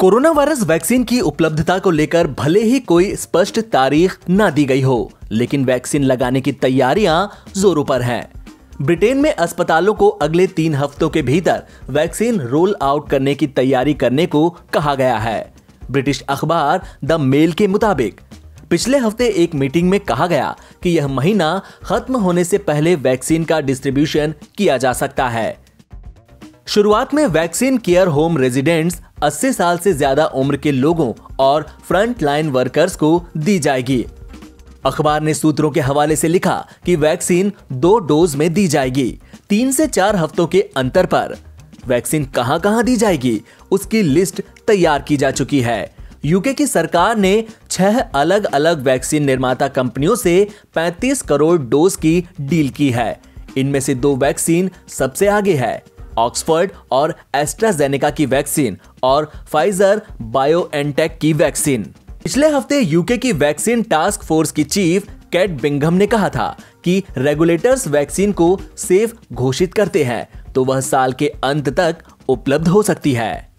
Corona virus vaccine की उपलब्धता को लेकर भले ही कोई स्पष्ट तारीख ना दी गई हो, लेकिन वैक्सीन लगाने की तैयारियाँ जोरों पर हैं। ब्रिटेन में अस्पतालों को अगले तीन हफ्तों के भीतर वैक्सीन रोल आउट करने की तैयारी करने को कहा गया है। ब्रिटिश अखबार द मेल के मुताबिक, पिछले हफ़्ते एक मीटिंग में कहा गया कि यह महीना खत्म होने से पहले वैक्सीन का डिस्ट्रीब्यूशन किया जा सकता है। शुरुआत में वैक्सीन केयर होम रेजिडेंट्स 80 साल से ज़्यादा उम्र के लोगों और फ्रंट लाइन वर्कर्स को दी जाएगी। अखबार ने सूत्रों के हवाले से लिखा कि वैक्सीन दो डोज में दी जाएगी, तीन से चार हफ्तों के अंतर पर। वैक्सीन कहाँ कहाँ दी जाएगी, उसकी लिस्ट तैयार की जा चुकी है। यूके की सरकार ने छह अलग अलग वैक्सीन निर्माता कंपनियों से 35 करोड़ डोज की डील की है। इनमें से दो वैक्सीन सबसे आगे है। ऑक्सफोर्ड और एस्ट्राजेनेका की वैक्सीन और फाइजर बायोएनटेक की वैक्सीन। पिछले हफ़्ते यूके की वैक्सीन टास्क फोर्स की चीफ कैट बिंगम ने कहा था कि रेगुलेटर्स वैक्सीन को सेफ़ घोषित करते हैं तो वह साल के अंत तक उपलब्ध हो सकती है।